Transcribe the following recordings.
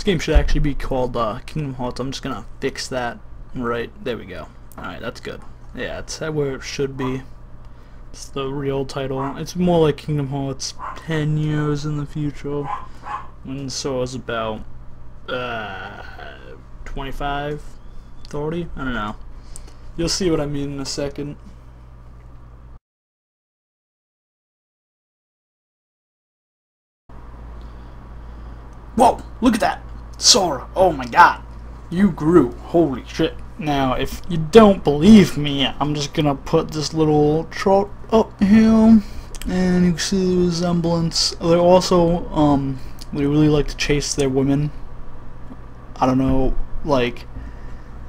This game should actually be called uh, Kingdom Hearts. I'm just gonna fix that. Right, there we go. Alright, that's good. Yeah, it's that where it should be. It's the real title. It's more like Kingdom Hearts 10 years in the future. When Sora's about uh, 25, 30? I don't know. You'll see what I mean in a second. Whoa, look at that! Sora, oh my god. You grew. Holy shit. Now, if you don't believe me, I'm just gonna put this little trot up here, and you can see the resemblance. They also, um, they really like to chase their women. I don't know, like,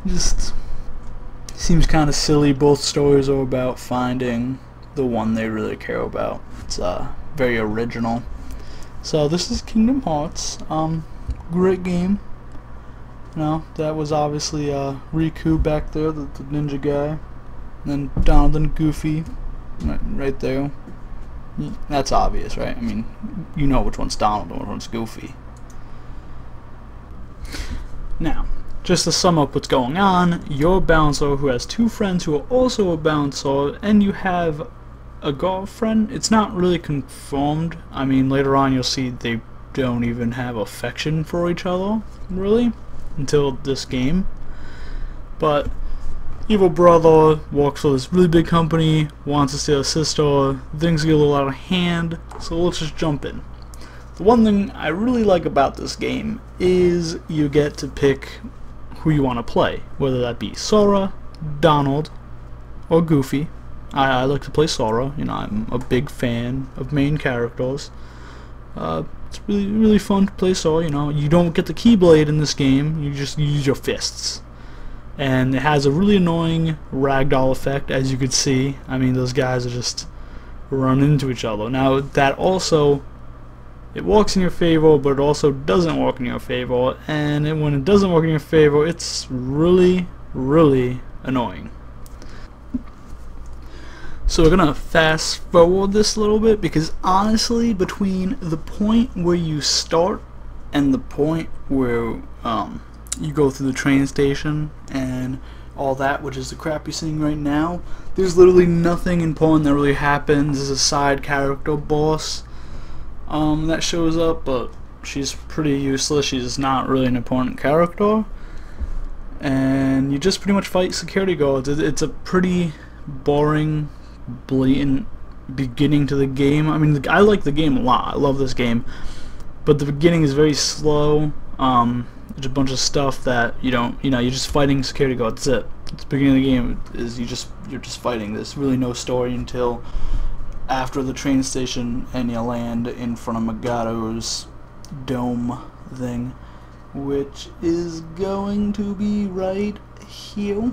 just seems kind of silly. Both stories are about finding the one they really care about. It's uh, very original. So this is Kingdom Hearts. Um, great game. Know, that was obviously uh, Riku back there, the, the ninja guy. And then Donald and Goofy, right, right there. That's obvious, right? I mean, you know which one's Donald and which one's Goofy. Now, just to sum up what's going on, you're a bouncer who has two friends who are also a bouncer, and you have a girlfriend. It's not really confirmed. I mean, later on you'll see they don't even have affection for each other, really, until this game. But evil brother works for this really big company, wants to steal his sister, things get a little out of hand, so let's just jump in. The one thing I really like about this game is you get to pick who you want to play, whether that be Sora, Donald, or Goofy. I, I like to play Sora, you know, I'm a big fan of main characters. Uh, it's really really fun to play so you know, you don't get the Keyblade in this game, you just use your fists. And it has a really annoying ragdoll effect, as you could see. I mean, those guys are just run into each other. Now, that also it works in your favor, but it also doesn't work in your favor, and it, when it doesn't work in your favor, it's really, really annoying. So we're gonna fast forward this a little bit because honestly, between the point where you start and the point where um, you go through the train station and all that, which is the crap you're seeing right now, there's literally nothing important that really happens. There's a side character boss um, that shows up, but she's pretty useless. She's not really an important character. And you just pretty much fight security guards. It's a pretty boring, blatant beginning to the game. I mean, I like the game a lot. I love this game. But the beginning is very slow. Um, there's a bunch of stuff that you don't, you know, you're just fighting security guards. That's it. It's the beginning of the game is you just you're just fighting. There's really no story until after the train station and you land in front of Megato's dome thing, which is going to be right here.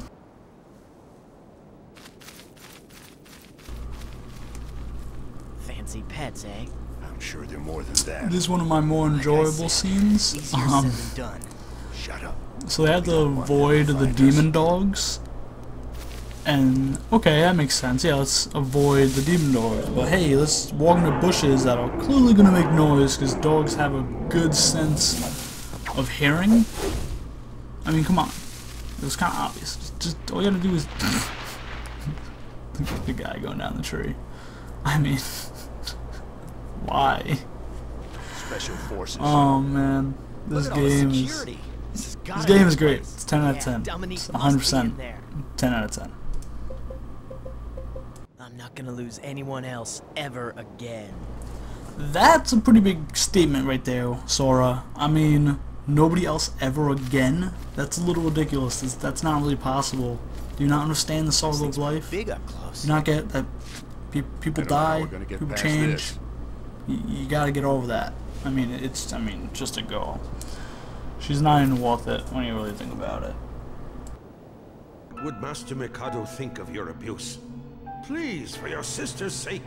Fancy eh? I'm sure they're more than that. This is one of my more enjoyable scenes. Um, done. Shut up. so they had to avoid the demon dogs. And, okay, that makes sense. Yeah, let's avoid the demon dogs. But hey, let's walk in the bushes that are clearly going to make noise because dogs have a good sense of hearing. I mean, come on. It was kind of obvious. Just, just all you gotta do is... the guy going down the tree. I mean... why? Special forces. Oh man, this Look at all the game is. This, this game is great. It's 10 out of 10. It's must be in 100%. there. 10 out of 10. I'm not gonna lose anyone else ever again. That's a pretty big statement right there, Sora. I mean, nobody else ever again? That's a little ridiculous. That's, that's not really possible. Do you not understand the sorrow of life? Do Big up close. you not get that pe people I don't know how die, we're gonna get people change? this. You, you gotta get over that. I mean, it's, I mean, just a girl. She's not even worth it when you really think about it. What would Master Mikado think of your abuse? Please, for your sister's sake.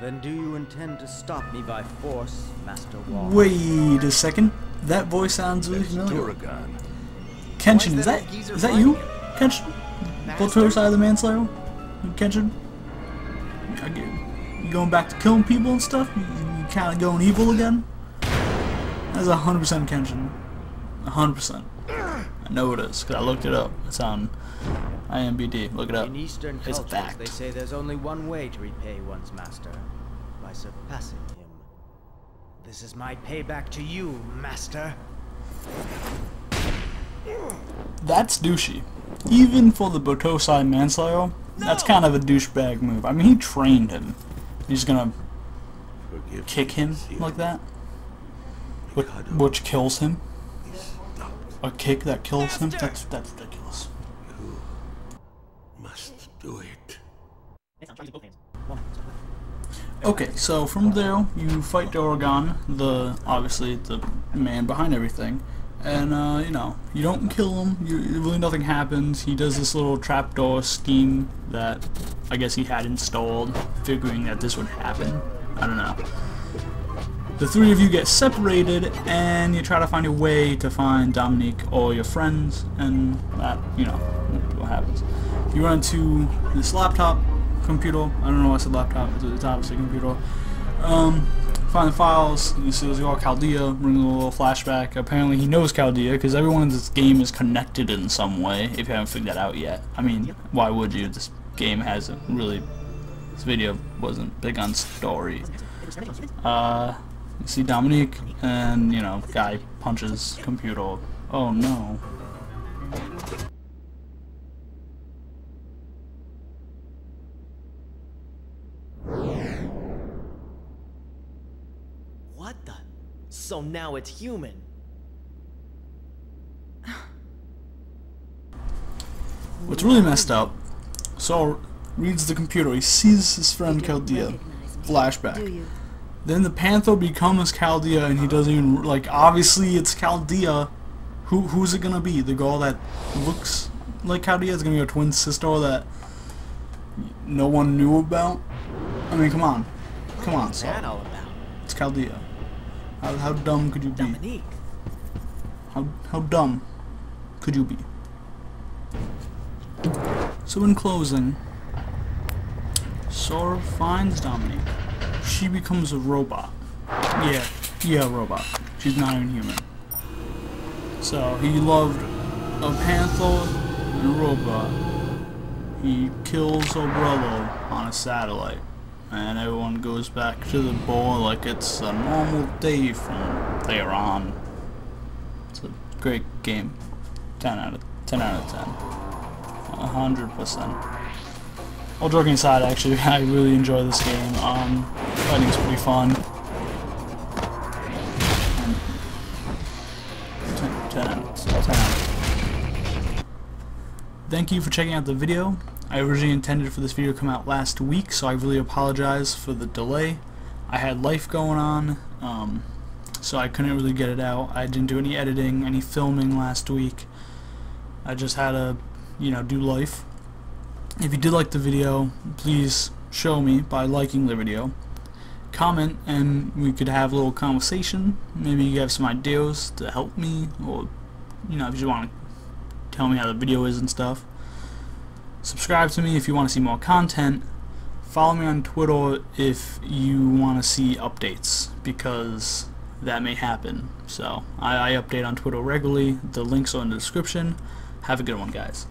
Then do you intend to stop me by force, Master Wall? Wait a second. That voice sounds really familiar. Dauragon. Kenshin, is is that that old geezer is you? fighting Kenshin? Master? Both her side of the manslayer? Kenshin? You- going back to killing people and stuff? You, you kind of going evil again? That's a hundred percent Kenshin. A hundred percent. I know it is because I looked it up. It's on IMBD. Look it up. In Eastern It's cultures, fact. they say there's only one way to repay one's master, by surpassing him. This is my payback to you, master. That's douchey. Even for the Battousai manslayer, that's kind of a douchebag move. I mean, he trained him. He's gonna Forgive kick him Zero. like that, which, which kills him. A kick that kills him. That's that's ridiculous. must do it. Okay, so from there you fight Dauragon, the obviously the man behind everything, and uh, you know you don't kill him. You, really nothing happens. He does this little trapdoor scheme that I guess he had installed, figuring that this would happen. I don't know. The three of you get separated, and you try to find a way to find Dominique or your friends, and that you know what happens. You run into this laptop computer. I don't know why I said laptop. It's obviously a computer. Um, find the files. You see there's all Caldia. Bring a little flashback. Apparently he knows Caldia because everyone in this game is connected in some way. If you haven't figured that out yet, I mean, why would you? This game hasn't really. This video wasn't big on story. Uh, you see Dominique, and you know, guy punches computer. Oh no. What the? So now it's human. What's really messed up, Saul reads the computer, he sees his friend Caldia. Flashback. Then the Panther becomes Caldia and he uh-huh. doesn't even, like, obviously it's Caldia. Who, who's it gonna be? The girl that looks like Caldia is gonna be a twin sister that no one knew about? I mean, come on. Come on, Saul. It's Caldia. How, how dumb could you be? Dominique. How, how dumb could you be? So in closing, Sora finds Dominique. She becomes a robot. Yeah, yeah, robot. She's not even human. So he loved a panther and a robot. He kills Obrello on a satellite. And everyone goes back to the bar like it's a normal day from there on. It's a great game. 10 out of 10 out of 10. A hundred percent. All joking aside, actually, I really enjoy this game. Um, fighting's pretty fun. And 10, 10 out of 10 Thank you for checking out the video. I originally intended for this video to come out last week, so I really apologize for the delay. I had life going on, um, so I couldn't really get it out. I didn't do any editing, any filming last week. I just had to, you know, do life. If you did like the video, please show me by liking the video. Comment and we could have a little conversation. Maybe you have some ideas to help me or, you know, if you want to tell me how the video is and stuff. Subscribe to me if you want to see more content. Follow me on Twitter if you want to see updates because that may happen. So I, I update on Twitter regularly. The links are in the description. Have a good one, guys.